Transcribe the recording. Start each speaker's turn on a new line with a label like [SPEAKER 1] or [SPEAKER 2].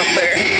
[SPEAKER 1] up there.